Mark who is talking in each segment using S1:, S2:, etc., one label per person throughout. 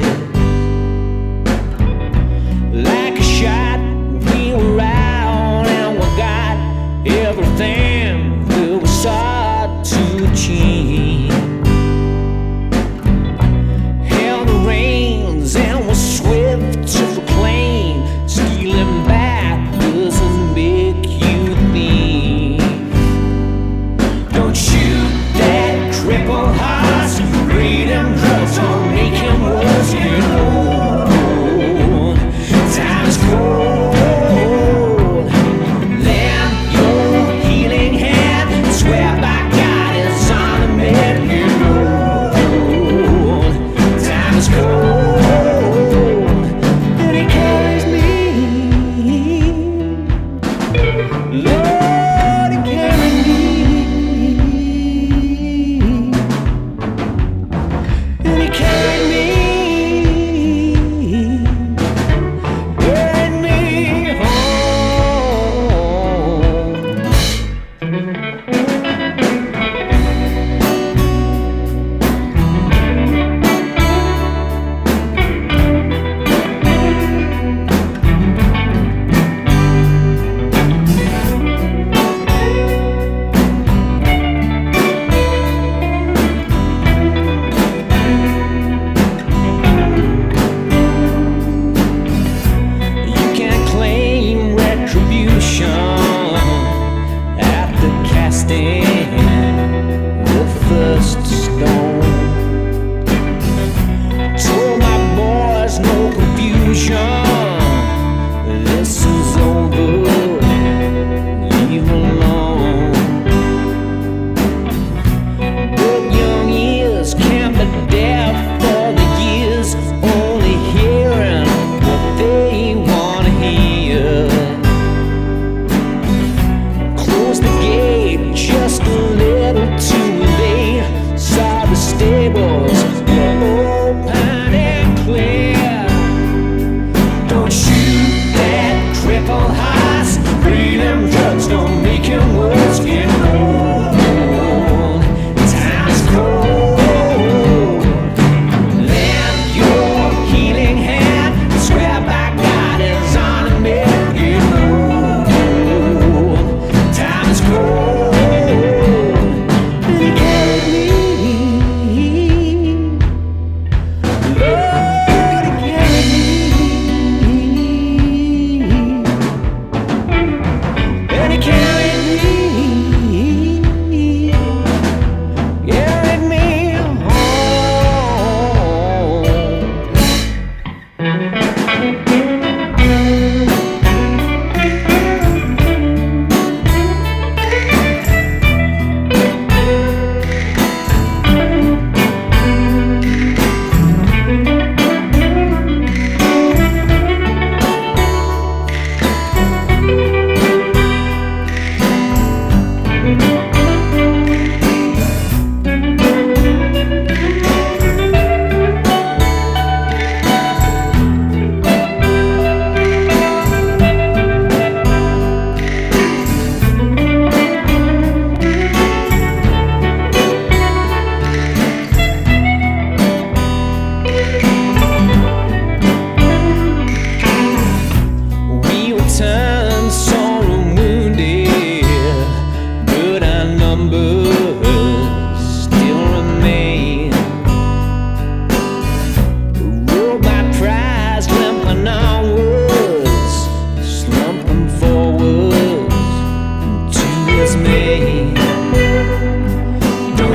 S1: feel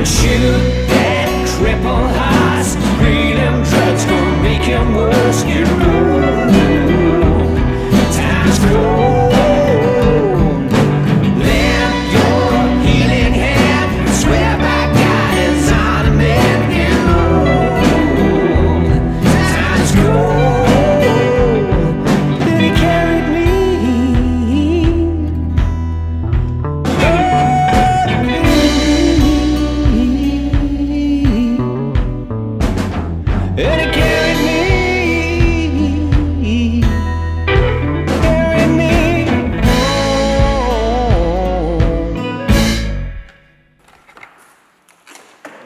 S1: and shoot that cripple high. Speed drugs gonna make him worse. You And it carried me Carried me home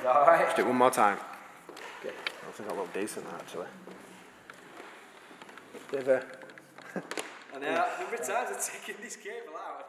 S2: Alright. Do it one more time. Okay. I think I look decent actually. Bit of a...
S3: and
S2: now, uh,
S3: number of times this cable out